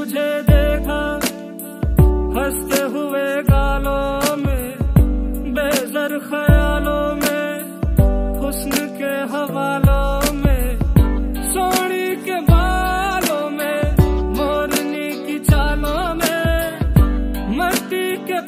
तुझे देखा, हँसते हुए गालों में, बेजर ख्यालों में, हुस्न के हवालों में, सोनी के बालों में, मोरनी की चालों में, मट्टी के